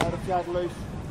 Out of the loose.